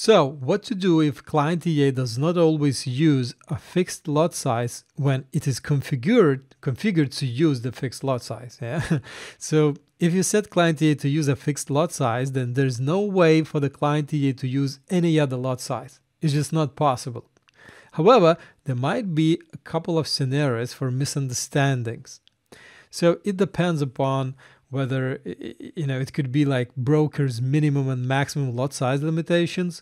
So, what to do if client EA does not always use a fixed lot size when it is configured configured to use the fixed lot size? Yeah. so, if you set client EA to use a fixed lot size, then there's no way for the client EA to use any other lot size. It's just not possible. However, there might be a couple of scenarios for misunderstandings. So, it depends upon whether you know it could be like brokers minimum and maximum lot size limitations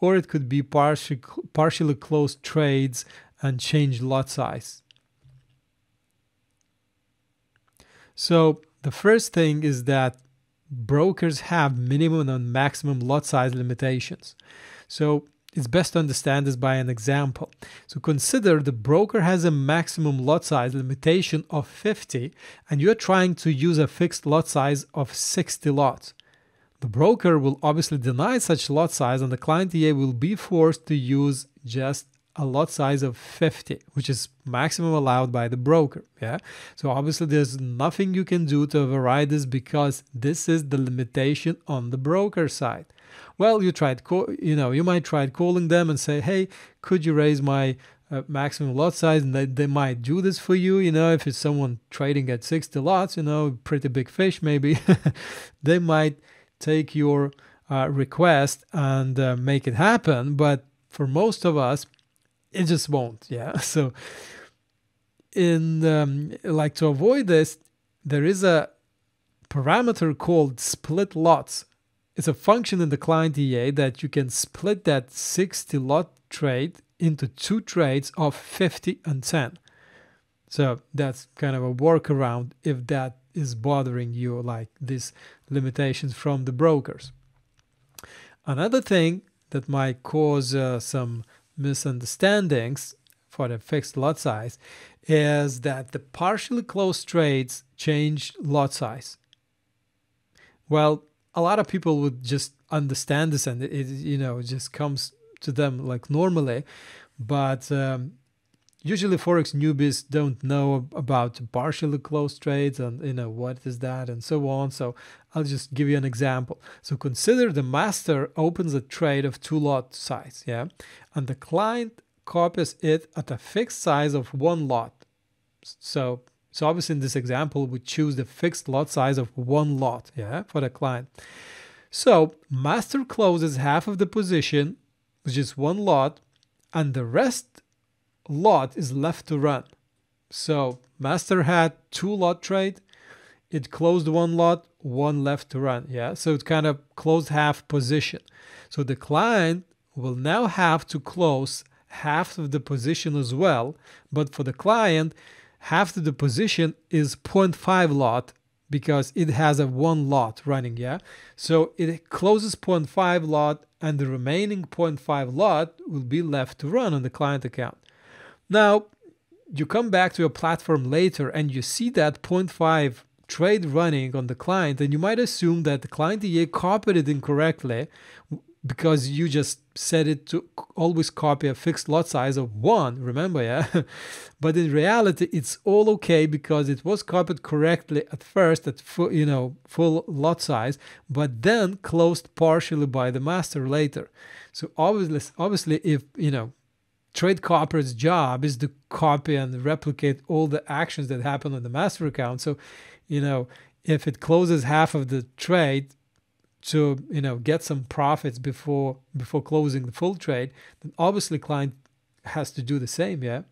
or it could be partially partially closed trades and change lot size. So the first thing is that brokers have minimum and maximum lot size limitations. So it's best to understand this by an example. So consider the broker has a maximum lot size limitation of 50 and you're trying to use a fixed lot size of 60 lots. The broker will obviously deny such lot size and the client EA will be forced to use just a lot size of 50, which is maximum allowed by the broker. Yeah. So obviously there's nothing you can do to override this because this is the limitation on the broker side. Well, you tried, you know, you might try calling them and say, hey, could you raise my uh, maximum lot size? And they, they might do this for you. You know, if it's someone trading at 60 lots, you know, pretty big fish maybe, they might take your uh, request and uh, make it happen. But for most of us, it just won't. Yeah. So, in um, like to avoid this, there is a parameter called split lots it's a function in the client EA that you can split that 60 lot trade into two trades of 50 and 10. So that's kind of a workaround if that is bothering you, like these limitations from the brokers. Another thing that might cause uh, some misunderstandings for the fixed lot size is that the partially closed trades change lot size. Well, a lot of people would just understand this and it, you know just comes to them like normally. But um, usually forex newbies don't know about partially closed trades and you know what is that and so on. So i'll just give you an example. So consider the master opens a trade of two lot size yeah and the client copies it at a fixed size of one lot. So so obviously in this example, we choose the fixed lot size of one lot, yeah, for the client. So master closes half of the position, which is one lot, and the rest lot is left to run. So master had two lot trade, it closed one lot, one left to run, yeah. So it kind of closed half position. So the client will now have to close half of the position as well, but for the client, half the position is 0.5 lot because it has a one lot running yeah? So it closes 0.5 lot and the remaining 0.5 lot will be left to run on the client account. Now you come back to your platform later and you see that 0.5 trade running on the client and you might assume that the client EA copied it incorrectly because you just set it to always copy a fixed lot size of one remember yeah? But in reality it's all okay because it was copied correctly at first at full you know full lot size but then closed partially by the master later. So obviously obviously if you know trade copier's job is to copy and replicate all the actions that happen on the master account so you know if it closes half of the trade to you know get some profits before before closing the full trade then obviously client has to do the same yeah